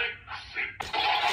Five, six, four.